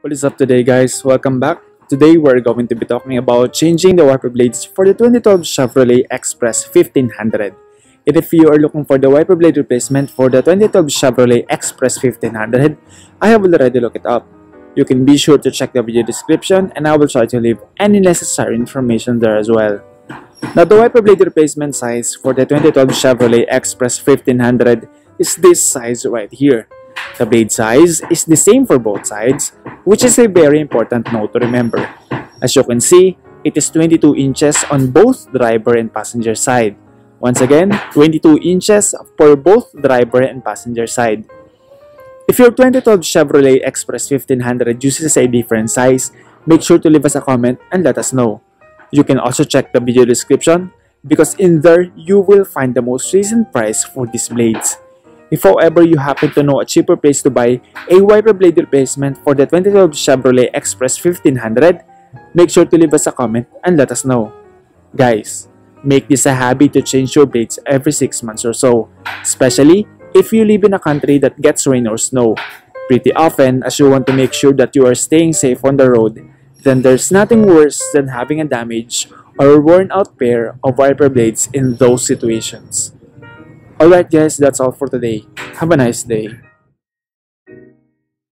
What is up today guys? Welcome back. Today we're going to be talking about changing the wiper blades for the 2012 Chevrolet Express 1500. And if you are looking for the wiper blade replacement for the 2012 Chevrolet Express 1500, I have already looked it up. You can be sure to check the video description and I will try to leave any necessary information there as well. Now the wiper blade replacement size for the 2012 Chevrolet Express 1500 is this size right here. The blade size is the same for both sides, which is a very important note to remember. As you can see, it is 22 inches on both driver and passenger side. Once again, 22 inches for both driver and passenger side. If your 2012 Chevrolet Express 1500 uses a different size, make sure to leave us a comment and let us know. You can also check the video description because in there you will find the most recent price for these blades. If however you happen to know a cheaper place to buy a wiper blade replacement for the 2012 Chevrolet Express 1500, make sure to leave us a comment and let us know. Guys, make this a habit to change your blades every 6 months or so, especially if you live in a country that gets rain or snow. Pretty often as you want to make sure that you are staying safe on the road, then there's nothing worse than having a damaged or worn out pair of wiper blades in those situations. Alright guys, that's all for today. Have a nice day.